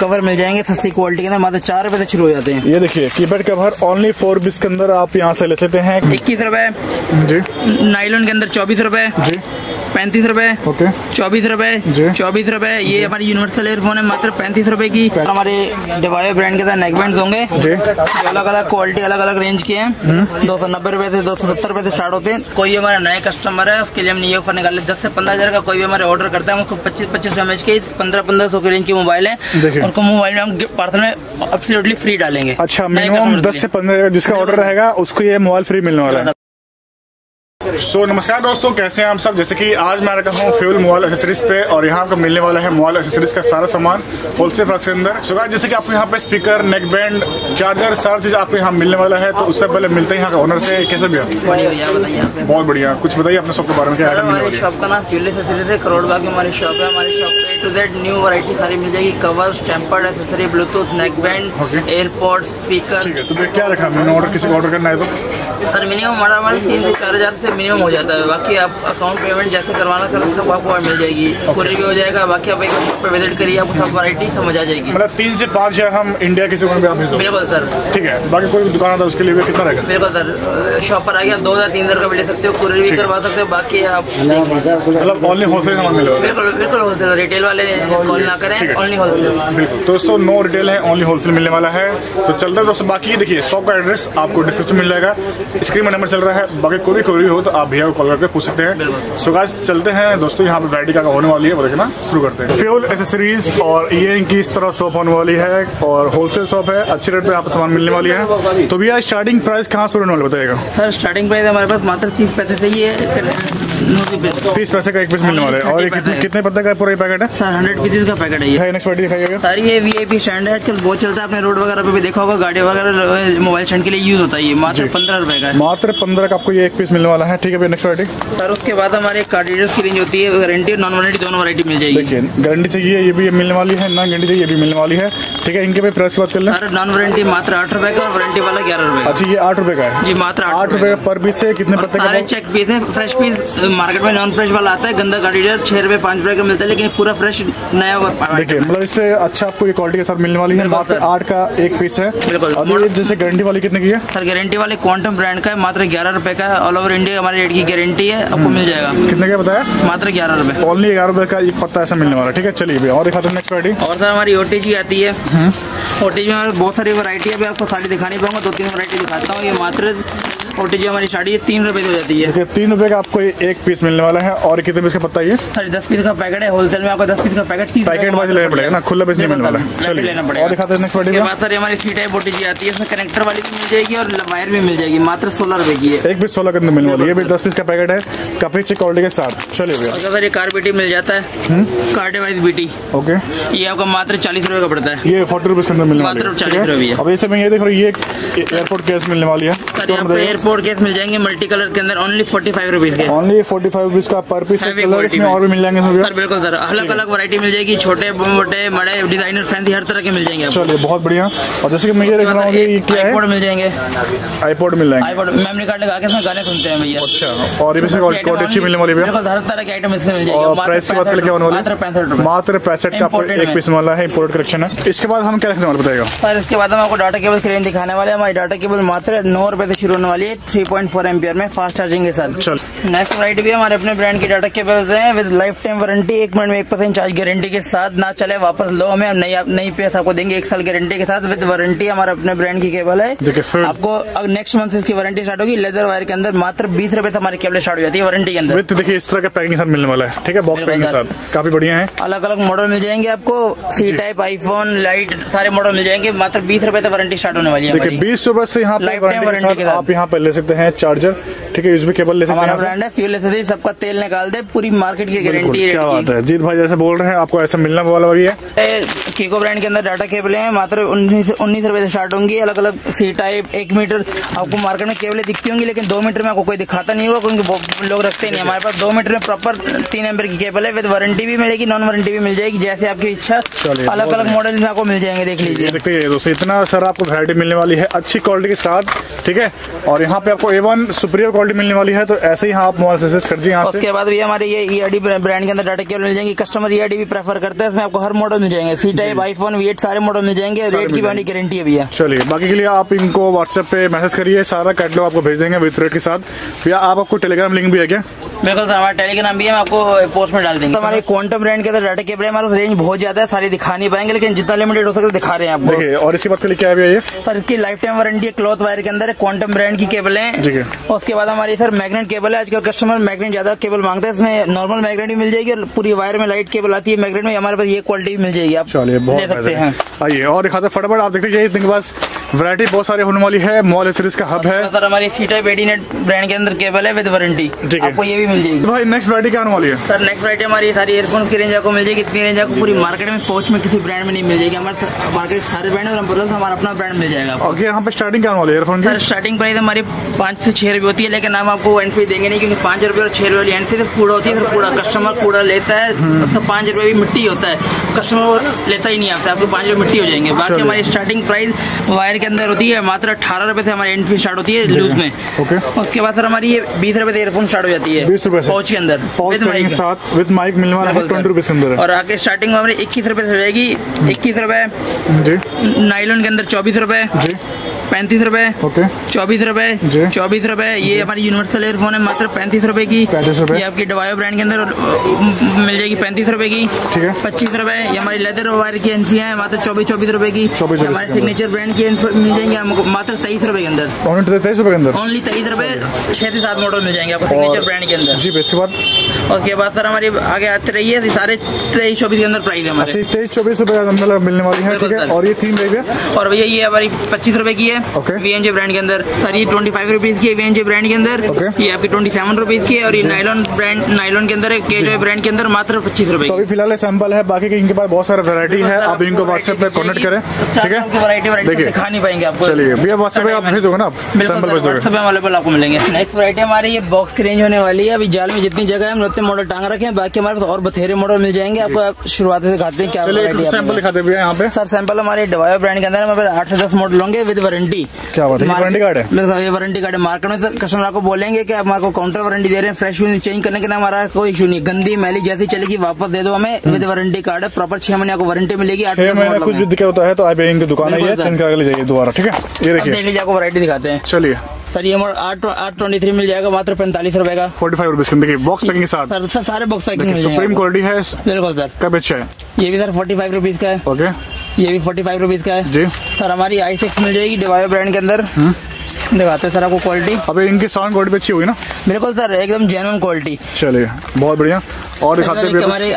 Cover मिल जाएँगे सस्ती क्वालिटी के अंदर मात्र चार रुपए से शुरू हो जाते हैं। ये देखिए कीपैड कवर ओनली फोर बीस के अंदर आप यहाँ से ले सकते हैं। इक्कीस रुपए। जी। नाइलोन के अंदर चौबीस रुपए। जी। पैंतीस रुपए। ओके। चौबीस रुपए। चौबीस रुपए। ये हमारी यूनिवर्सल एयरफोन है मात्र पैंतीस रुपए की। हमारे डिवायो ब्रांड के साथ नेकबैंड होंगे। जो। अलग अलग क्वालिटी अलग अलग रेंज के हैं। दो सौ नब्बे रुपए से दो सौ सत्तर रुपए से स्टार्ट होते हैं। कोई हमारा नया कस्टमर है उसके लिए हमने ये ऑफ़र निकाले दस से पंद्रह हज़ार का कोई भी हमारे ऑर्डर करता है उसको पच्चीस पच्चीस एम एच के पंद्रह पंद्रह सौ की रेंज के मोबाइल है। उनको मोबाइल में हम पार्सल में एब्सोल्युटली फ्री डालेंगे। अच्छा मिनिमम दस से पंद्रह जिसका ऑर्डर रहेगा उसको ये मोबाइल फ्री मिलने वाला है। सो so, नमस्कार दोस्तों कैसे हैं आप सब? जैसे कि आज मैं रखा हूँ फ्यूल मोबाइल एसेसरीज पे और यहाँ आपको मिलने वाला है मोबाइल एसेसरीज का सारा सामान होलसेल प्राइस के अंदर। सो गाइस जैसे कि आपको यहाँ पे स्पीकर नेक बैंड चार्जर सारा चीज़ आपको यहाँ मिलने वाला है तो उससे पहले मिलते हैं यहाँ का ओनर से। कैसे आप। बहुत बढ़िया। कुछ बताइए अपने शॉप के बारे में क्या हमारी शॉप का नाम फ्यूल एसेसरीज है करोड़ बाग हमारी शॉप है हमारी शॉप पे टू जेड न्यू वैरायटी सारी मिल जाएगी। Covers tempered accessory Bluetooth neck band airport speaker ठीक है तो क्या रखा? मैंने ऑर्डर किसी को ऑर्डर करना है तो? सर मिनिमम हमारा हमारा तीन से चार हज़ार से मिनिमम हो जाता है। बाकी आप अकाउंट पेमेंट जैसे करवाना सर सब आपको वहाँ मिल जाएगी। कुरियर भी हो जाएगा बाकी आप एक शॉप पे विज़िट करिए आपको सब वैरायटी समझ आ जाएगी। मतलब तीन से पाँच हज़ार हम इंडिया किसी को भी आप भेज बिल्कुल सर ठीक है बाकी कोई दुकान आता है उसके लिए कितना रहेगा? बिल्कुल सर शॉप पर आ आप दो हज़ार तीन हज़ार का भी ले सकते हो कुरियर भी करवा सकते हो बाकी आप मतलब ओनली होलसेल सामान मिलेगा। बिल्कुल बिल्कुल होलसेल रिटेल वाले कॉल ना करें ओनली होलसेल बिल्कुल। तो दोस्तों नो रिटेल है ओनली होलसेल मिलने वाला है। तो चलते हैं दोस्तों बाकी देखिए शॉप का एड्रेस आपको डिस्क्रिप्शन मिल जाएगा। स्क्रीन में नंबर चल रहा है बाकी कोई भी क्वेरी हो तो आप भैया को कॉल करके पूछ सकते हैं। सो गाइस चलते हैं। दोस्तों, यहाँ पे वैरायटी क्या होने वाली है, वो देखना, शुरू करते हैं। फ्यूल एसेसरीज और ये इनकी इस तरह शॉप होने वाली है और होलसेल शॉप है। अच्छे रेट पे यहाँ पे सामान मिलने वाली है। तो भैया स्टार्टिंग प्राइस कहाँ से होने वाले बताएगा सर स्टार्टिंग प्राइस हमारे पास मात्र तीस पैसे से ही। है तीस पैसे का एक पीस मिलने वाला है। और ये कितने पत्ते का पूरा पैकेट है? सर हंड्रेड पीसेज का पैकेट है ये। नेक्स्ट वैरायटी दिखाइएगा सर ये वीआईपी स्टैंड है। आजकल बहुत चलता है आपने रोड वगैरह पे भी देखा होगा गाड़ी वगैरह मोबाइल स्टैंड के लिए यूज़ होता है ये। मात्र पंद्रह रुपए का मात्र पंद्रह का आपको ये एक पीस मिलने वाला है। ठीक है नेक्स्ट वैरायटी सर उसके बाद हमारे कार्ड की रेंज होती है। गारंटी और नॉन वारंटी दोनों वारंटी मिल जाएगी। देखिए गारंटी चाहिए ये भी मिलने वाली है। ना गारंटी चाहिए ये भी मिलने वाली है। ठीक है इनके भी प्राइस की बात कर लें। सर नॉन वारंटी मात्र आठ रुपए का और वारंटी वाला ग्यारह रुपए अच्छा ये आठ रुपए का है। जी मात्र आठ रुपए पर पीस है कितने पत्ते का चेक पीस है फ्रेश पीस मार्केट में नॉन फ्रेश वाला आता है गंदा गाड़ी रीडर छह रुपए पाँच रुपए का मिलता है लेकिन पूरा फ्रेश नया देखिए मतलब इस पे अच्छा आपको ये क्वालिटी के साथ मिलने वाली है। मात्र आठ का एक पीस है। बिल्कुल। जैसे गारंटी वाली कितने की है? सर गारंटी वाले क्वांटम ब्रांड का है मात्र ग्यारह रुपए का है। ऑल ओवर इंडिया हमारी रेट की गारंटी है आपको मिल जाएगा। कितने का बताया? मात्र ग्यारह रुपए। ओनली ग्यारह रुपए का एक पत्ता ऐसा मिलने वाला है ठीक है? चलिए और दिखाते हैं नेक्स्ट और सर हमारी ओटीजी आती है। ओटीजी में बहुत सारी वैरायटी है। आपको साड़ी दिखानी पाऊँगा दो तीन वैरायटी दिखाता हूँ। ये मात्र ओटीजी हमारी साड़ी है। तीन रुपए की हो जाती है। तीन रुपए का आपको एक पीस मिलने वाला है। और कितने पीस का पत्ता ये? सर दस पीस का पैकेट है। होलसेल में आपको दस पीस का पैकेट तीस पैकेट वाइज लेना पड़ेगा ना। खुला पीस नहीं मिलने वाला। है लेना पड़ेगा। और दिखाते हैं नेक्स्ट वैरायटी बाद सर हमारी सी टाइप ओटीजी आती है। इसमें कनेक्टर वाली भी मिल जाएगी और वायर भी मिल जाएगी। मात्र सोलह रुपए की है। एक पीस सोलह के मिलने वाली है। दस पीस का पैकेट है। काफ़ी अच्छी क्वालिटी के साथ। चलिए भैया। सर ये कार बीटी मिल जाता है। Card wise BT okay. ये आपको मात्र चालीस रुपए का पड़ता है। ये फोर्टी रुपीज़ के अंदर मिलने वाली है 40 ठीक? अब ऐसे में ये देख रहे हूँ ये एयरपोर्ट गैस मिलने वाली है सर यहाँ पे एयरपोर्ट केस मिल जाएँगे मल्टी कलर के अंदर ओनली फोर्टी फाइव रुपीज़ के ओनली फोर्टी फाइव रुपीज़ का पर पीस इसमें। और भी मिल जाएँगे सर बिल्कुल सर अलग अलग वैरायटी मिल जाएगी छोटे मोटे बड़े डिज़ाइनर फैंसी हर तरह के मिल जाएँगे चलिए बहुत बढ़िया। और जैसे कि मैं ये देख रहा हूँ कि आईपोड मिल जाएँगे। आईपोड मिल जाएँगे। आईपोड मेमोरी कार्ड लगा के इसमें गाने सुनते हैं भैया। अच्छा और भी क्वालिटी अच्छी मिलने वाली भैया। हर तरह के आइटम इसमें मिल जाएँगे। प्राइस की बात करके होने वाली मात्र पैंसठ का एक पीस वाला है इम्पोर्ट कलेक्शन है। इसके बाद हम क्या रखने वाले बताएगा सर इसके बाद हम आपको डाटा केबल स्क्रीन दिखाने वाले हमारी डाटा केबल मात्र नौ रुपए से शुरू होने वाली है। थ्री पॉइंट फोर एम्पियर में फास्ट चार्जिंग के साथ चल। नेक्स्ट वराइटी भी हमारे अपने ब्रांड की डाटा केबल्स हैं। विद लाइफ टाइम वारंटी एक मिनट में एक परसेंट चार्ज गारंटी के साथ ना चले वापस लो हमें। हम नई नई पीस आपको देंगे एक साल गारंटी के साथ। विद वारंटी हमारे अपने ब्रांड की केबल है। आपको नेक्स्ट मंथ इसकी वारंटी स्टार्ट होगी। लेदर वायर के अंदर मात्र बीस रुपए से हमारी केबल स्टार्ट हो जाती है वारंटी के अंदर। देखिए इस तरह का पैकिंग के साथ मिलने वाला है। ठीक है बॉक्स पैकिंग के साथ। काफ़ी बढ़िया है। अलग अलग मॉडल मिल जाएँगे आपको। सी टाइप आईफोन लाइट सारे मॉडल मिल जाएँगे। मात्र बीस रुपए से वारंटी स्टार्ट होने वाली है बीस रुपए से यहाँ Lifetime वारंटी आप यहाँ पर ले सकते हैं चार्जर। ठीक है यूएसबी केबल ले सकते हैं। ब्रांड है फ्यूल एसेसरी सबका तेल निकाल दे पूरी मार्केट की गारंटी क्या बात है। जीत भाई जैसे बोल रहे हैं आपको ऐसा मिलने वाला भी है। कीको ब्रांड के अंदर डाटा केबलें हैं मात्र उन्नीस उन्नीस रुपए से स्टार्ट होंगी अलग अलग सी टाइप एक मीटर आपको मार्केट में केबलें दिखती होंगी लेकिन दो मीटर में आपको कोई दिखाता नहीं होगा क्योंकि लोग रखते नहीं हमारे पास। दो मीटर में प्रॉपर तीन एम्पर की केबल है विद वारंटी भी मिलेगी नॉन वारंटी भी मिल जाएगी जैसे आपकी इच्छा। अलग अलग मॉडल में आपको मिल जाएँगे देख लीजिए। दोस्तों इतना सर आपको वैरायटी मिलने वाली है अच्छी क्वालिटी के साथ ठीक है? और यहाँ पे आपको एवन सुपीरियर क्वालिटी क्वालिटी मिलने वाली है तो ऐसे ही हाँ आप मोबाइल सर्विस कर दिए यहाँ उसके बाद भी हमारे ये ईआरडी ब्रांड के अंदर डाटा केबल मिल जाएँगे कस्टमर ईआरडी भी प्रेफर करते हैं इसमें आपको हर मॉडल मिल जाएँगे। सी टाइप आईफोन वी सारे मॉडल मिल जाएँगे रेट की बड़ी गारंटी भी है चलिए बाकी के लिए आप इनको व्हाट्सएप पे मैसेज करिए सारा कैटलॉग आपको भेज देंगे विथ रेट के साथ। या आप आपको टेलीग्राम लिंक भी है क्या? बिल्कुल सर हमारा टेलीग्राम भी है हम आपको पोस्ट में डाल देंगे। तो हमारे क्वांटम ब्रांड के अंदर डाटा केबल है हमारा रेंज बहुत ज़्यादा है सारी दिखा नहीं पाएँगे लेकिन जितना लिमिटेड हो सके दिखा रहे हैं आपको देखिए और इसकी बात करिए क्या है ये? सर इसकी लाइफ टाइम वारंटी है क्लॉथ वायर के अंदर क्वांटम ब्रांड की केबल है। है। उसके बाद हमारी सर मैग्नेट केबल है आजकल कस्टमर मैग्नेट ज़्यादा केबल मांगते हैं इसमें नॉर्मल मैग्नेट भी मिल जाएगी और पूरी वायर में लाइट केबल आती है मैग्नेट में हमारे पास ये क्वालिटी मिल जाएगी आप चलिए बहुत ले सकते हैं। आइए और दिखाते फटाफट आप देखते जाइए इनके पास वैरायटी बहुत सारी होने वाली है। मॉल सीरीज़ का हब है। सर हमारी C type AD net brand के अंदर केबल है विद वारंटी ठीक है। आपको ये भी मिल जाएगी। तो भाई नेक्स्ट वैरायटी क्या आने वाली है? सर नेक्स्ट वराइटी हमारी सारी ईयरफोन की रेंज आपको मिल जाएगी। इतनी रेंज आपको पूरी मार्केट में पहुँच में किसी ब्रांड में नहीं मिल जाएगी। हमारे मार्केट सारे ब्रांड और हम हमारा अपना ब्रांड मिल जाएगा और यहाँ पे स्टार्टिंग क्या वाली है ईयरफोन सर की? स्टार्टिंग प्राइस हमारी पाँच से छह रुपये होती है लेकिन हम आपको एंट्री देंगे नहीं क्योंकि पाँच रुपये और छह रुपये वाली एंट्री कूड़ा होती है फिर कूड़ा कस्टमर कूड़ा लेता है उसका पाँच रुपये भी मिट्टी होता है। कस्टमर लेता ही नहीं आपसे आपको पाँच रुपये मिट्टी हो जाएँगे। बाकी हमारी स्टार्टिंग प्राइस वायर के अंदर होती है मात्र अठारह रुपए से हमारी एंट्री स्टार्ट होती है लूज में। ओके उसके बाद सर हमारी ये बीस रुपए से एयरफोन स्टार्ट हो जाती है 20 रुपए पहुँच के अंदर विद माइक मिलने वाला है ट्वेंटी रुपए के अंदर। और आगे स्टार्टिंग में हमारी इक्कीस रुपए से हो जाएगी इक्कीस रुपए नाइलोन के अंदर चौबीस रुपए। पैंतीस रुपए। ओके। चौबीस रुपए। चौबीस रुपए। ये हमारी यूनिवर्सल एयरफोन है मात्र पैंतीस रूपए की। 35 रुपए। ये आपकी डवायो ब्रांड के अंदर मिल जाएगी पैंतीस रुपए की। ठीक है। पच्चीस रुपए। ये हमारी लेदर वायर की एंट्री है मात्र चौबीस चौबीस रूपए की। 24 हमारे सिग्नेचर ब्रांड की मिल जाएँगे हमको मात्र तेईस रूपए के अंदर। तेईस रुपए के अंदर? ओनली तेईस रुपए छह से सात मॉडल मिल जाएँगे आपको सिग्नेचर ब्रांड के अंदर। जी इसके बाद उसके बाद सर हमारी आगे आते रहिए सारे तेईस चौबीस के अंदर प्राइस है हमारे। अच्छा तेईस चौबीस रूपए मिलने वाली है ठीक है? और ये तीन रहेगा और भैया ये हमारी पच्चीस रुपए की है वीएनजे ब्रांड के अंदर। सर ये ट्वेंटी फाइव रुपीज़ की है वीएनजे ब्रांड के अंदर. ये आपकी ट्वेंटी सेवन रुपीज़ की है और ये नाइलॉन ब्रांड नाइलॉन के अंदर है। ब्रांड के अंदर मात्र पच्चीस रुपए तो अभी फ़िलहाल सैंपल है। बाकी इनके पास बहुत सारा वैरायटी है। आप इनको व्हाट्सएप पे कॉन्टेक्ट करें। ठीक है? देखिए। दिखा नहीं पाएँगे आपको। चलिए भैया व्हाट्सएप पे आप भेज दोगे ना? आप सैंपल भेज दोगे अवेलेबल आपको मिलेंगे। नेक्स्ट वरायटी हमारी ये बॉक्स की रेंज होने वाली है। अभी जाल में जितनी जगह है हम उतने मॉडल टांग रखे हैं। बाकी हमारे पास और बथेरे मॉडल मिल जाएँगे। आपको आप शुरुआत से दिखाते हैं क्या सैंपल दिखाते भैया यहाँ पे। सर सैंपल हमारे डवायो ब्रांड के अंदर हमारे आठ से दस मॉडल होंगे विद वारंटी क्या बात है, वारंटी कार्ड है? ये वारंटी कार्ड है। मार्केट में तो कस्टमर को बोलेंगे कि आप आपको काउंटर वारंटी दे रहे हैं फ्रेश चेंज करने के लिए हमारा कोई इशू नहीं गंदी मैली जैसी चलेगी वापस दे दो हमें विद वारंटी कार्ड। है प्रॉपर छह महीने आपको वारंटी मिलेगी आठ महीने कुछ भी दिक्कत होता है तो आप इनकी दुकान है सर। चेंज करा ले जाइए दोबारा ठीक है? ये देखिए। देख लीजिए आपको वरायटी दिखाते हैं। चलिए। सर ये मॉडल आठ आठ ट्वेंटी थ्री मिल जाएगा मात्र पैंतालीस रुपए का। फोर्टी फाइव रुपीज़ के देखिए बॉक्स पैकिंग के साथ। सर सर सारे बॉक्स पैकिंग सुप्रीम क्वालिटी है बिल्कुल सर। कब अच्छा है? ये भी सर फोर्टी फाइव रुपीज़ का है। ओके ये भी फोर्टी फाइव रुपीज़ का है। जी। सर हमारी आई सिक्स मिल जाएगी डिवायो ब्रांड के अंदर। दिखाते हैं सर आपको क्वालिटी अभी इनकी साउंड क्वालिटी अच्छी होगी ना? बिल्कुल सर एकदम जेनुअन क्वालिटी चलिए बहुत बढ़िया। और दिखाते हैं हमारे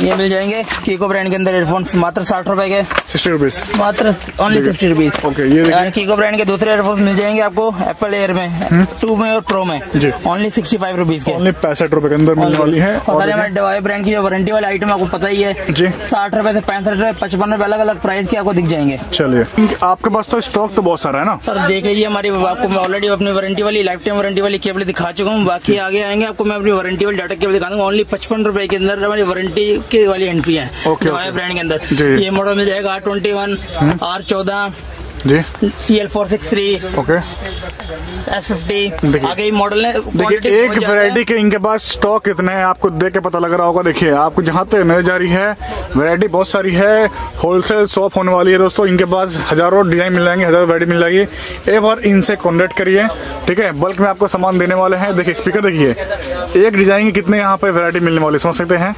ये मिल जाएँगे कीको ब्रांड के अंदर एयरफोन मात्र साठ रुपए के। सिक्सटी रुपीज़ मात्र ओनली। फिफ्टी रुपीज़ ओके ये कीको ब्रांड के दूसरे एयरफोन मिल जाएँगे आपको एप्पल एयर में टू में और प्रो में। जी। ओनली सिक्सटी फाइव रुपीज़ के। ओनली पैंसठ रुपए के अंदर मिलने वाली है। और सारे हमारे देखिए, ब्रांड की जो वारंटी वाले आइटम आपको पता ही है जी। साठ रुपए से पैंसठ रुपए पचपन रुपए अलग अलग प्राइस के आपको दिख जाएँगे। चलिए। आपके पास तो स्टॉक तो बहुत सारा है ना? सर देख लीजिए हमारी आपको मैं ऑलरेडी अपनी वारंटी वाली लाइफ टाइम वारंटी वाली केबल दिखा चुका हूँ। बाकी आगे आएँगे आपको मैं अपनी वारंटी वाली डाटा केबल दिखा दूँगा। ओनली पचपन रुपए के अंदर हमारी वारंटी के वाली एंट्री है ब्रांड के अंदर। ये मॉडल मिल जाएगा आर ट्वेंटी वन आर चौदह जी। C L four six three okay S fifty आगे मॉडल है देखिए एक वैरायटी के इनके पास स्टॉक कितने हैं आपको देख के पता लग रहा होगा। देखिए आपको जहाँ तक नज़र जा रही है वैरायटी बहुत सारी है। होलसेल शॉप होने वाली है दोस्तों इनके पास हज़ारों डिज़ाइन मिल जाएँगे हज़ारों वैरायटी मिल जाएगी। एक बार इनसे कॉन्टेक्ट करिए ठीक है? बल्क में आपको सामान देने वाले हैं। देखिए स्पीकर देखिए एक डिज़ाइन की कितने यहाँ पे वैरायटी मिलने वाली समझ सकते हैं?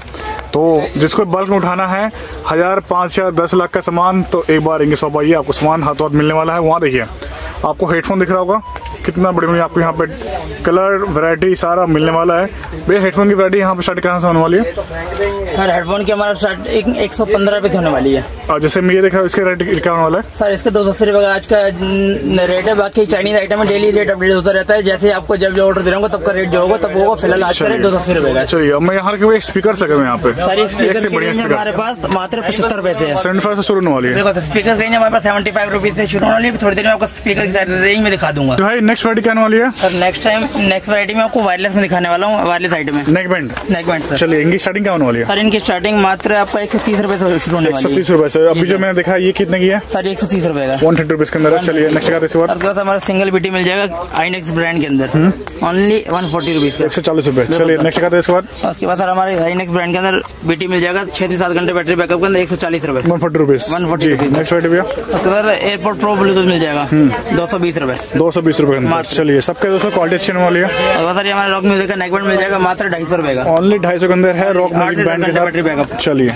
तो जिसको बल्क में उठाना है, हज़ार पाँच हज़ार दस लाख का सामान तो एक बार इंग्लिश शॉप आइए, आपको सामान हाथों हाथ मिलने वाला है। वहाँ देखिए, आपको हेडफोन दिख रहा होगा। कितना बड़ी बड़ी आपको यहाँ पे कलर वैरायटी सारा मिलने वाला है। भैया हेडफोन की वैरायटी यहाँ पे स्टार्ट कहाँ से होने वाली है? सर हेडफोन की हमारा स्टार्ट एक, सौ पंद्रह रुपए से होने वाली है। और जैसे मैं ये देखा इसके रेट क्या होने वाला है? सर इसका दो सौ अस्सी रुपए का आज का रेट है। बाकी चाइनीज़ आइटम में डेली रेट अपडेट होता रहता है। जैसे आपको जब जो ऑर्डर दे रहा हूँ तब का रेट जो होगा तब होगा। फ़िलहाल आज का रेट दो सौ अस्सी रुपए का चलिए मैं यहाँ के स्पीकर लगे हुए यहाँ पे। हमारे पास मात्र पचहत्तर रुपए से सेवेंटी फाइव से शुरू होने वाली है। स्पीकर रेंज हमारे पास सेवेंटी फाइव रुपीज़ से शुरू होने वाली थोड़ी देर में आपको स्पीकर रेंज में दिखा दूँगा। तो नेक्स्ट वैरायटी क्या आने वाली है sir next time next variety में आपको वायरलेस में दिखाने वाला हूँ वायरलेस आइटम में। Neck band neck band sir चलिए इनकी स्टार्टिंग क्या होने वाली है सर इनकी स्टार्टिंग मात्र आपका एक सौ तीस रुपए से शुरू होने एक सौ वाली है तीस रुपए से अभी जो मैंने देखा ये कितने की है? सर एक सौ तीस रुपए का। वन थर्टी रुपीज़ के अंदर चलिए नेक्स्ट का हमारा सिंगल बीटी मिल जाएगा आईनेक्स ब्रांड के अंदर। ओनली वन फोर्टी रुपीज़ का एक सौ चालीस रुपए। चलिए नेक्स्ट का इसके बाद। उसके बाद सर हमारे आईनेक्स ब्रांड के अंदर बीटी मिल जाएगा छह से सात घंटे बैटरी बैकअप के अंदर एक सौ चालीस रुपए। One forty rupees 140 rupees. Next white भैया। उसके बाद एयरपोर्ट प्रो ब्लूटूथ मिल जाएगा। दो सौ बीस रुपए। दो सौ बीस रुपए। अंदर चलिए सबके दोस्तों क्वालिटी अच्छी होने वाली है और सर ये हमारे रॉक म्यूज़िक का नेकबैंड मिल जाएगा मात्र ढाई सौ रुपए का। ओनली ढाई सौ के अंदर है रॉक म्यूज़िक बैंड के बैटरी साथ। बैकअप चलिए।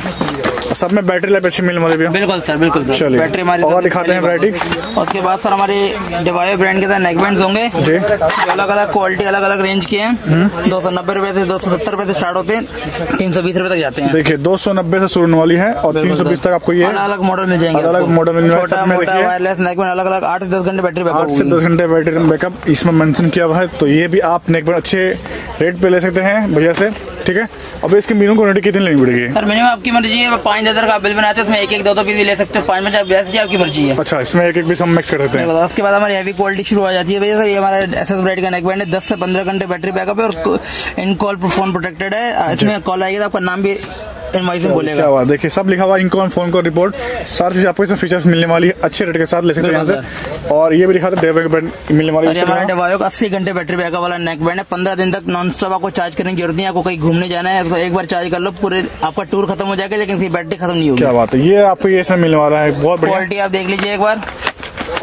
सब में बैटरी लाइफ अच्छी मिल भैया बिल्कुल सर बिल्कुल सर। चलिए। बैटरी हमारी और दिखाते हैं variety। उसके बाद सर हमारे डिवायो ब्रांड के साथ नेकबैंड होंगे। जी। अलग अलग क्वालिटी अलग अलग रेंज के हैं। दो सौ नब्बे रुपए से दो सौ सत्तर रुपए से स्टार्ट होते हैं। तीन सौ बीस रुपए तक जाते हैं। देखिए दो सौ नब्बे से शुरू वाली है और तीन सौ बीस तक आपको ये अलग मॉडल मिल जाएँगे अलग मॉडल मिल। छोटा मोटा वायरलेस नेकबैंड अलग अलग आठ से दस घंटे बैटरी आठ से दस घंटे बैटरी बैकअप इसमें मेंशन किया हुआ है तो ये भी आप नेकबैंड अच्छे रेट पे ले सकते हैं भैया से ठीक है? अब इसकी मिनिमम क्वालिटी कितनी लेनी पड़ेगी? सर मिनिमम आपकी मर्ज़ी है पाँच हज़ार का बिल बनाते हैं उसमें एक एक दो दो पीस भी ले सकते हो। पाँच में बेस की आपकी मर्ज़ी है। अच्छा इसमें एक एक पीस हम मिक्स कर देते हैं। उसके बाद हमारी हैवी क्वालिटी शुरू हो जाती है। भैया सर ये हमारा एस एस ब्राइट का नेकबैंड है दस से पंद्रह घंटे बैटरी बैकअप है और इन कॉल फ़ोन प्रोटेक्टेड है। इसमें कॉल आएगी तो आपका नाम भी इनवाइस में बोलेगा। देखिए सब लिखा हुआ इनको फ़ोन को रिपोर्ट सारी चीज़ आपको इसमें फीचर्स मिलने वाली है अच्छे रेट के साथ ले सकते हैं यहाँ से। और ये भी लिखा था मिलने वाली है अस्सी घंटे बैटरी बैकअप वाला नेक बैंड है। पंद्रह दिन तक नॉन स्टॉप आपको चार्ज करने की ज़रूरत नहीं आपको कहीं घूमने जाना है तो एक बार चार्ज कर लो पूरे आपका टूर खत्म हो जाएगा लेकिन फिर बैटरी खत्म नहीं होगी। क्या बात है ये आपको ये इसमें मिलने वाला है बहुत क्वालिटी आप देख लीजिए एक बार।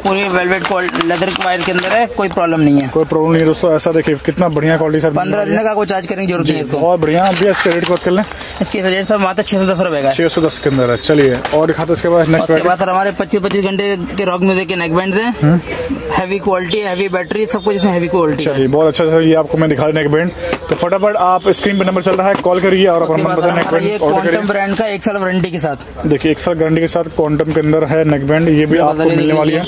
पूरी वेलवेट लेदर वायर के अंदर है कोई प्रॉब्लम नहीं है। कोई प्रॉब्लम नहीं है दोस्तों ऐसा देखिए कितना बढ़िया क्वालिटी सर पंद्रह दिन का कोई चार्ज करने की ज़रूरत नहीं है बहुत बढ़िया भैया इसके रेट को बात कर लें। इसके रेट सर मात्र छह सौ दस रुपए का छह सौ दस के अंदर है चलिए और दिखाते इसके बाद नेक्स्ट बाद सर हमारे पच्चीस पच्चीस घंटे के रॉक म्यूज़िक के नेक बैंड है। हैवी क्वालिटी हैवी बैटरी सब कुछ इसमें हैवी क्वालिटी चलिए बहुत अच्छा सर ये आपको मैं दिखा रहा नेक बैंड तो फटाफट आप स्क्रीन पे नंबर चल रहा है कॉल करिए और अपना मनपसंद नेक बैंड ऑर्डर करिए। ब्रांड का एक साल वारंटी के साथ। देखिए एक साल गारंटी के साथ क्वांटम के अंदर है नेक बैंड ये भी आपको मिलने वाली है।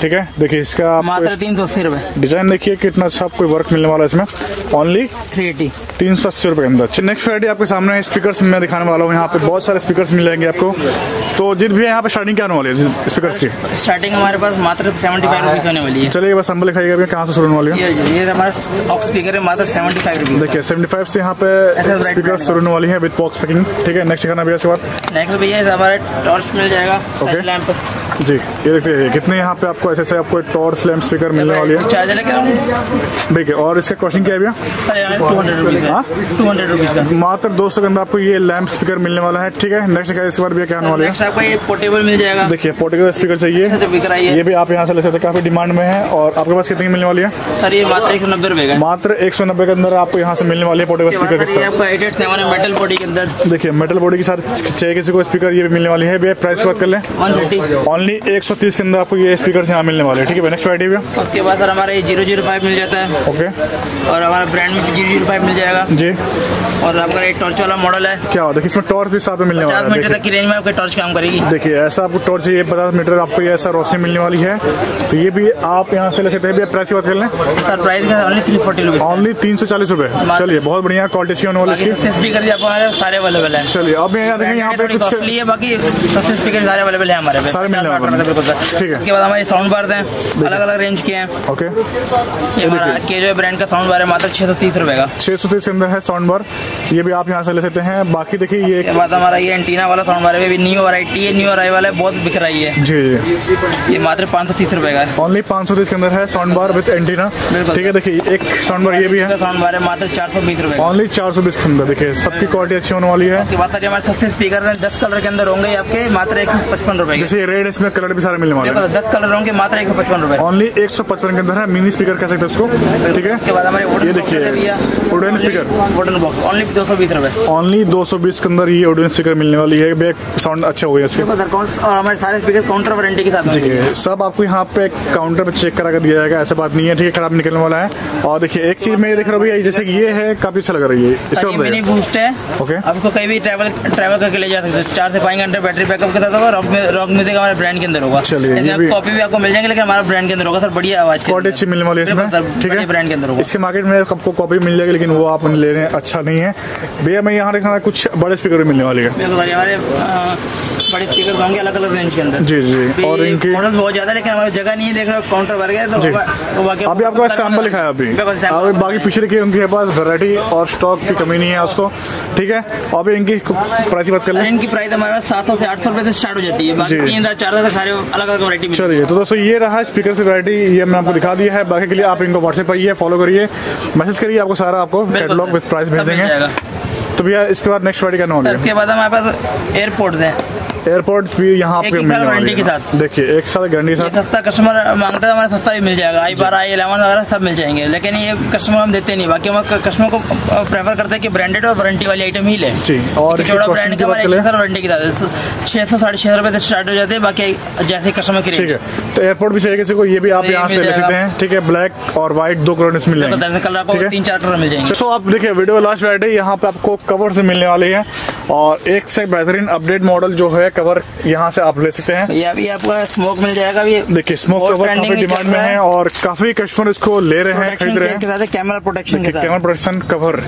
ठीक है? देखिए इसका मात्र तीन सौ अस्सी रुपए। डिज़ाइन देखिए कितना अच्छा आपको वर्क मिलने वाला है इसमें। ओनली थ्री एटी तीन सौ अस्सी रुपए के अंदर। नेक्स्ट वैरायटी आपके सामने स्पीकर मैं दिखाने वाला हूँ। यहाँ पे बहुत सारे स्पीकर मिल जाएँगे आपको। तो जित भी है यहाँ पे स्टार्टिंग क्या होने वाली है? स्पीकर्स की। स्टार्टिंग हमारे पास मात्र सेवेंटी फाइव रुपीज़ होने वाली है। चलिए बस अभी कहाँ से शुरू होने वाली है? ये ये हमारा ऑक्स स्पीकर है मात्र सेवेंटी फाइव रुपीज़ देखिए 75 से यहाँ पे स्पीकर शुरू होने वाली है विद बॉक्स पैकिंग ठीक है नेक्स्ट दिखाना भैया इसके बाद। नेक्स्ट भैया इस हमारे टॉर्च मिल जाएगा जी ये देखिए कितने यहाँ पे आपको ऐसे ऐसे आपको टॉर्च लैम्प स्पीकर मिलने वाली है। चार्जर है और इसका कॉस्टिंग क्या है भैया? टू हंड्रेड रुपीज़ मात्र दो सौ के अंदर आपको ये लैम्प स्पीकर मिलने वाला है। ठीक है नेक्स्ट इसके बाद भैया क्या होने वाला है। पोर्टेबल मिल जाएगा। देखिए पोर्टेबल स्पीकर चाहिए। अच्छे है। ये भी आप यहाँ से ले सकते काफ़ी डिमांड में है और आपके पास कितनी मिलने वाली है? सर ये मात्र एक सौ नब्बे रुपए का मात्र एक सौ नब्बे के अंदर आपको यहाँ से मिलने वाली है पोर्टेबल स्पीकर के साथ। आपका है मेटल बॉडी के अंदर। देखिए मेटल बॉडी के साथ चाहिए किसी को स्पीकर ये मिलने वाली है। भैया प्राइस की बात कर लें? वन थर्टी ओनली 130 के अंदर आपको ये स्पीकर यहाँ मिलने वाले हैं। ठीक है नेक्स्ट वैरायटी भैया? उसके बाद सर हमारा ये ज़ीरो ज़ीरो फाइव मिल जाता है। ओके और हमारा ब्रांड में ज़ीरो ज़ीरो फाइव मिल जाएगा। जी। और आपका ये टॉर्च वाला मॉडल है। क्या हो देखिए इसमें टॉर्च भी साथ में मिलने वाला है मीटर तक की रेंज में आपकी टॉर्च काम करेगी। देखिए ऐसा आपको टॉर्च चाहिए पचास मीटर आपको ऐसा रोशनी मिलने वाली है। तो ये भी आप यहाँ से ले सकते हैं। प्राइस की बात कर लें। सर प्राइस का only three forty rupees only तीन सौ चालीस रुपए। चलिए बहुत बढ़िया क्वालिटी होने वाली इसकी। स्पीकर आपको सारे अवेलेबल है। चलिए अब यहाँ देखिए यहाँ पे कुछ बाकी स्पीकर सारे अवेलेबल है हमारे सारे मिल 50 जाएँगे वाट वाले बिल्कुल सर ठीक है। उसके बाद हमारे साउंड बार हैं अलग अलग रेंज के हैं। ओके ये के जो ब्रांड का साउंड बार है मात्र छह सौ तीस रुपए का। छह सौ तीस के अंदर है साउंड बार ये भी आप यहाँ से ले सकते हैं। बाकी देखिए ये बाद हमारा ये एंटीना वाला साउंड बार है न्यू वैरायटी है न्यू अराइवल है बहुत बिक रही है। जी जी। ये मात्र पाँच सौ तीस रुपए का ओनली पाँच सौ तीस के अंदर है साउंड बार विद एंटीना ठीक है देखिए एक साउंड बार ये भी है। साउंड बार है मात्र चार सौ बीस रुपए ओनली चार सौ बीस के अंदर देखिए सबकी क्वालिटी अच्छी होने वाली है। ये हमारे सस्ते स्पीकर हैं दस कलर के अंदर होंगे आपके मात्र एक सौ पचपन रुपए जैसे रेड इसमें कलर भी सारे मिलने वाले हैं। दस कलर होंगे मात्र एक सौ पचपन रुपए ओनली एक सौ पचपन के अंदर है मिनी स्पीकर कह सकते हैं उसको। ठीक है? ये देखिए wooden speaker wooden box only दो सौ बीस रुपए। ओनली 220 के अंदर ये ऑडियो स्पीकर मिलने वाली है। बैक साउंड अच्छा हो गया इसके। और हमारे सारे स्पीकर काउंटर वारंटी के साथ सब आपको यहाँ पे काउंटर पे चेक करा कर दिया जाएगा ऐसा बात नहीं है ठीक है खराब निकलने वाला है। और देखिए एक चीज़ मैं ये देख रहा हूँ भैया जैसे कि ये है काफ़ी अच्छा लग रही है इसका मिनी बूस्ट है। ओके। आप इसको कहीं भी ट्रैवल ट्रैवल करके ले जा सकते हैं। चार से पाँच घंटे बैटरी बैकअप के साथ होगा रॉक रॉक म्यूज़िक हमारे ब्रांड के अंदर होगा। चलिए, कॉपी भी आपको मिल जाएँगे लेकिन हमारा ब्रांड के अंदर होगा सर बढ़िया आवाज़ क्वालिटी अच्छी मिलने वाली है ठीक बढ़िया ब्रांड के अंदर है होगा। इसके मार्केट में आपको कॉपी मिल जाएगी लेकिन वो आप ले रहे हैं अच्छा नहीं है। भैया मैं यहाँ देखा कुछ बड़े स्पीकर भी मिलने वाले है। हमारे बड़े स्पीकर होंगे अलग अलग रेंज के अंदर। जी जी और इनकी मॉडल बहुत ज़्यादा लेकिन हमारी जगह नहीं है देख रहे हो काउंटर भर गया तो। तो बाकी अभी आपके पास सैंपल लिखा है? अभी। अभी बाकी पीछे लिखी है उनके पास वैरायटी और स्टॉक की कमी नहीं है दोस्तों ठीक है? अभी इनकी प्राइस बात कर लें। इनकी प्राइस हमारे पास सात सौ से आठ सौ रुपए से स्टार्ट हो जाती है। बाकी तीन हज़ार चार हज़ार सारे अलग अलग वरायटी चलिए तो दोस्तों ये रहा स्पीकर की वरायटी ये मैंने आपको दिखा दिया है। बाकी के लिए आप इनको व्हाट्सएप आइए फॉलो करिए। मैसेज करिए आपको सारा आपको कैटलॉग विद प्राइस भेज देंगे। तो भैया इसके बाद नेक्स्ट वैरायटी सर, होगी इसके बाद हमारे पास एयरपोर्ट हैं। एयरपोर्ट भी यहाँ पे मिलने वारंटी के साथ। देखिए एक साल गारंटी के साथ। सस्ता कस्टमर माँगता है हमारा सस्ता भी मिल जाएगा। आई बारह आई इलेवन वगैरह सब मिल जाएँगे। लेकिन ये कस्टमर हम देते नहीं बाकी हम कस्टमर को प्रेफर करते हैं कि ब्रांडेड और वारंटी वाली आइटम ही ले। जी और जोड़ा ब्रांड का वारंटी के साथ। छह सौ साढ़े छह सौ रुपए से स्टार्ट हो जाते हैं बाकी जैसे कस्टमर की ठीक है तो एयरपोर्ट भी चाहिए किसी को ये भी आप यहाँ से ले सकते हैं। ठीक है ब्लैक और व्हाइट दो कलर इसमें मिल जाएँगे कलर आपको तीन चार कलर मिल जाएँगे। सो आप देखिए वीडियो लास्ट वैरायटी यहाँ पे आपको कवर से मिलने वाली है। और एक से बेहतरीन अपडेट मॉडल जो है कवर यहाँ से आप ले सकते हैं। ये अभी आपको स्मोक मिल जाएगा देखिए स्मोक कवर काफ़ी डिमांड में है। और काफ़ी कस्टमर इसको ले रहे हैं खरीद रहे हैं। Camera protection camera protection cover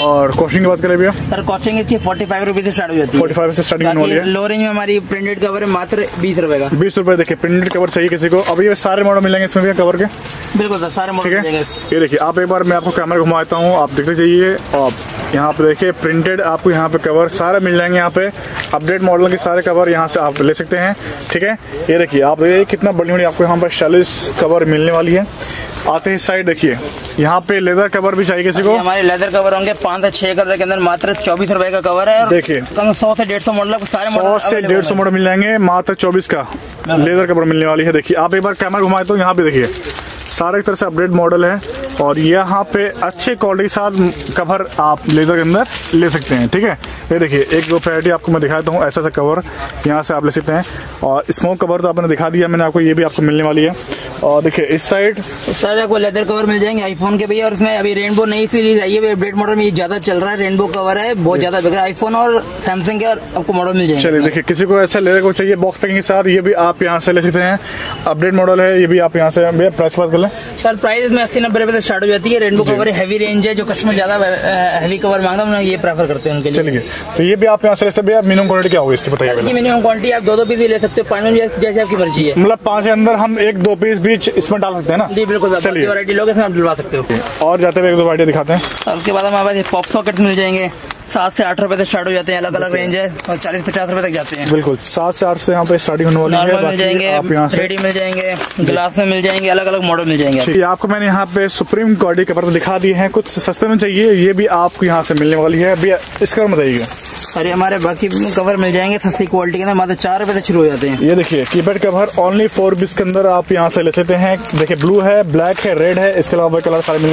और कॉस्टिंग की बात करें भैया? सर कॉस्टिंग इसकी फोर्टी फाइव रुपीज़ से स्टार्ट हो जाती है। 45 से starting होने वाली है। लो रेंज में हमारी प्रिंटेड कवर है मात्र बीस रुपए का। बीस रुपए देखिए प्रिंटेड कवर चाहिए किसी को। अभी ये सारे मॉडल मिलेंगे इसमें भी कवर के? बिल्कुल सर सारे मॉडल मिल जाएँगे ये देखिए आप एक बार मैं आपको कैमरा घुमाता हूँ आप देखते जाइए और यहाँ पे देखिए प्रिंटेड आपको यहाँ पे कवर सारे मिल जाएँगे यहाँ पे। अपडेट मॉडल के सारे कवर यहाँ से आप ले सकते हैं। ठीक है? ये देखिए आप देखिए कितना बड़ी बड़ी आपको यहाँ पर चालीस कवर मिलने वाली है। आते हैं साइड देखिए। यहाँ पे लेदर कवर भी चाहिए किसी को। हमारे लेदर कवर होंगे पाँच से छह कलर के अंदर मात्र चौबीस रुपए का कवर है देखिए। कम सौ से डेढ़ सौ मॉडल सारे सौ से डेढ़ सौ मॉडल मिल जाएँगे मात्र चौबीस का लेदर कवर मिलने वाली है देखिए। आप एक बार कैमरा घुमाए तो यहाँ पे देखिए। सारे तरह से अपडेट मॉडल है और यहाँ पे अच्छे क्वालिटी के साथ कवर आप लेजर के अंदर ले सकते हैं ठीक है? ये देखिए एक दो वैरायटी आपको मैं दिखाता हूँ ऐसा ऐसा कवर यहाँ से आप ले सकते हैं। और स्मोक कवर तो आपने दिखा दिया मैंने आपको ये भी आपको मिलने वाली है। और देखिए इस साइड सर आपको लेदर कवर मिल जाएँगे आईफोन के भी और इसमें अभी रेनबो नई सीरीज़ आई है अपडेट मॉडल में ये ज़्यादा चल रहा है रेनबो कवर है बहुत ज़्यादा बिक रहा है आईफोन और सैमसंग के और आपको मॉडल मिल चलिए देखिए किसी को ऐसा लेदर को चाहिए बॉक्स पैकिंग के साथ ये भी आप यहाँ से ले सकते हैं। अपडेट मॉडल है ये भी आप यहाँ से प्राइस बात कर लें सर प्राइस इसमें अस्सी नब्बे रुपए से स्टार्ट हो जाती है। रेनबो कवर हैवी रेंज है जो कस्टमर ज़्यादा हैवी कवर माँगता है ये प्रेफर करते हैं उनके लिए। चलिए तो ये भी आप यहाँ से ले सकते मिनिमम क्वालिटी क्या होगी इसकी बताइए मिनिमम क्वांटिटी आप दो दो पीस भी ले सकते हो। पाँच में जैसे आपकी मर्ज़ी है। मतलब पाँच के अंदर हम एक दो पीस बीच इसमें डाल सकते हैं ना? जी बिल्कुल चलिए। वरायटी लोग इसमें आप डलवा सकते हो। और जाते हुए एक दो वाइडिया दिखाते हैं। उसके बाद हमारे पास पॉप सॉकेट मिल जाएँगे। सात से आठ रुपए से स्टार्ट हो जाते हैं अलग अलग रेंज है और चालीस पचास रुपए तक जाते हैं। बिल्कुल सात से आठ से यहाँ पे स्टार्टिंग होने वाली है मिल जाएँगे आप यहाँ मिल जाएँगे ग्लास में मिल जाएँगे अलग अलग मॉडल मिल जाएँगे आपको। मैंने यहाँ पे सुप्रीम क्वालिटी के कवर दिखा दिए हैं कुछ सस्ते में चाहिए ये भी आपको यहाँ से मिलने वाली है। भैया इसका बताइएगा अरे हमारे बाकी कवर मिल जाएँगे सस्ती क्वालिटी के अंदर मात्र चार रुपए से शुरू हो जाते हैं। ये देखिए कीपैड कवर ओनली फोर बीस के अंदर आप यहाँ से ले सकते हैं। देखिए ब्लू है ब्लैक है रेड है इसके अलावा कलर सारे मिल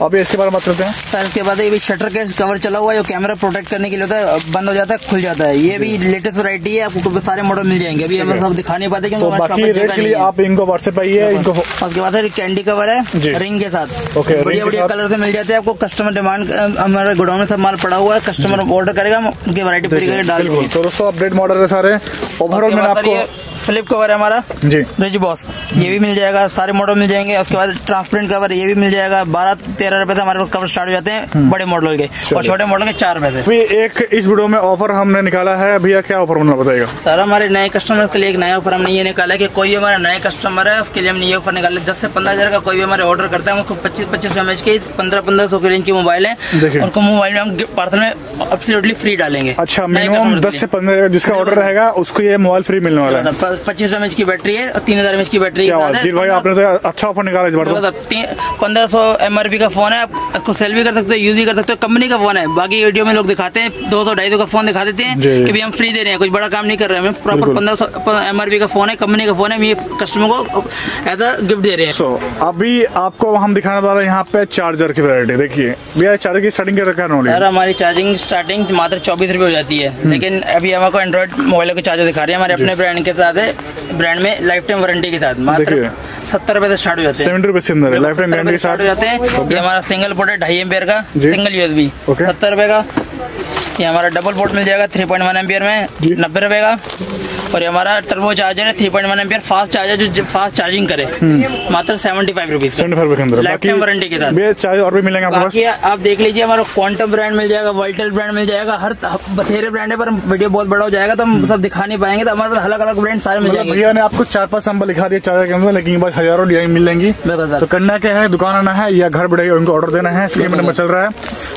जाएँगे अभी इसके बारे में बात करते हैं। सर इसके बाद ये भी शटर के कवर चला हुआ है जो कैमरा प्रोटेक्ट करने के लिए होता है बंद हो जाता है खुल जाता है। ये भी लेटेस्ट वैरायटी है आपको सारे मॉडल मिल जाएँगे। अभी हम सब दिखा नहीं पाते क्योंकि तो बाकी रेट के लिए आप इनको व्हाट्सएप आइए इनको उसके बाद कैंडी कवर है रिंग के साथ। ओके, बढ़िया बढ़िया कलर से मिल जाते हैं आपको कस्टमर डिमांड हमारे गोडाउन में सब माल पड़ा हुआ है कस्टमर ऑर्डर करेगा हम उनकी वरायटी पूरी करके डाल तो दोस्तों अपडेट मॉडल है सारे। ओवरऑल मैंने आपको फ्लिप कवर है हमारा जी। रिच बॉस ये भी मिल जाएगा सारे मॉडल मिल जाएँगे। उसके बाद ट्रांसपेरेंट कवर ये भी मिल जाएगा बारह तेरह रुपए से हमारे पास कवर स्टार्ट हो जाते हैं। बड़े मॉडल के और छोटे मॉडल के चार रुपए से एक इस वीडियो में ऑफ़र हमने निकाला है। भैया क्या ऑफ़र बनना बताएगा सर हमारे नए कस्टमर के लिए एक नया ऑफ़र हमने ये निकाला है कि कोई भी हमारा नया कस्टमर है उसके लिए हमने ये ऑफ़र निकाला दस से पंद्रह हज़ार का कोई भी हमारे ऑर्डर करता है उनको पच्चीस पच्चीस एम एच के पंद्रह पंद्रह सौ की रेंज की मोबाइल है। उनको मोबाइल में हम पार्सल में एब्सोल्युटली फ्री डालेंगे। अच्छा मिनिमम दस से पंद्रह जिसका ऑर्डर रहेगा उसको ये मोबाइल फ्री मिलने वाला है। पच्चीस एम एच की बैटरी है और तीन हज़ार एम एच की बैटरी आपने तो अच्छा ऑफ़र निकाला इस बार तो। पंद्रह सौ एम आर पी का फ़ोन है आप इसको सेल भी कर सकते हो यूज़ भी कर सकते हो कंपनी का फ़ोन है। बाकी वीडियो में लोग दिखाते हैं दो सौ ढाई सौ का फ़ोन दिखा देते हैं। कि भी हम फ्री दे रहे हैं कुछ बड़ा काम नहीं कर रहे हैं प्रॉपर पंद्रह सौ एम का फ़ोन है कंपनी का फ़ोन है हम ये कस्टमर को एज अ गिफ्ट दे रहे हैं। सो अभी आपको हम दिखाने वाले यहाँ पे चार्जर की वैरायटी देखिए। भैया चार्जर की स्टार्टिंग क्या रखा है सर हमारी चार्जिंग स्टार्टिंग मात्र चौबीस रुपए हो जाती है। हम्म। लेकिन अभी हम आपको एंड्रॉइड मोबाइल के चार्जर दिखा रहे हैं हमारे अपने ब्रांड के साथ है ब्रांड में लाइफ टाइम वारंटी के साथ मात्र। सत्तर रुपए से स्टार्ट हो जाते हैं। सेवेंटी रुपए के अंदर लाइफ टाइम गारंटी स्टार्ट हो जाते हैं। ये हमारा सिंगल पोर्ट है ढाई एम्पियर का। Single USB. सत्तर रुपए का। ये हमारा डबल पोर्ट मिल जाएगा थ्री पॉइंट वन एम्पियर में। नब्बे रुपए का। और ये हमारा टर्बो चार्जर है three point one ampere fast charger जो फास्ट चार्जिंग करे। मात्र seventy five rupees seventy five के अंदर। लाइफ टाइम वारंटी के साथ। चार्ज और भी मिलेंगे बाकी आप देख लीजिए हमारा क्वांटम ब्रांड मिल जाएगा वर्ल्टल ब्रांड मिल जाएगा हर बथेरे ब्रांड है पर वीडियो बहुत बड़ा हो जाएगा तो हम सब दिखा नहीं पाएँगे तो हमारे पास अलग अलग ब्रांड सारे मिल मतलब जाएँगे। भैया ने आपको चार पाँच सैंपल लिखा दिया चार्जर के अंदर लेकिन बस हज़ारों डिज़ाइन मिल जाएँगी बिल्कुल सर। तो करना क्या है दुकान आना है या घर बढ़ेगा उनको ऑर्डर देना है स्क्रीन नंबर चल रहा है।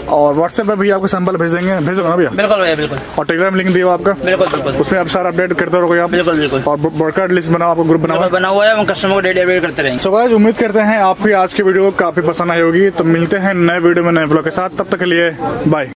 और व्हाट्सएप पर भी आपको सैंपल भेज देंगे भेज ना भैया। बिल्कुल भैया बिल्कुल। और टेलीग्राम लिंक दिया आपका। बिल्कुल बिल्कुल। उसमें आप सारा अपडेट करते आप बिल्कुल बिल्कुल। और वर्कआउट लिस्ट बनाओ आपको ग्रुप बनाओ। बिल्कुल बना हुआ है हम कस्टमर को डेली अपडेट करते रहेंगे। सो गाइस उम्मीद करते हैं आपकी आज की वीडियो काफ़ी पसंद आई होगी। तो मिलते हैं नए वीडियो में नए ब्लॉग के साथ। तब तक के लिए बाय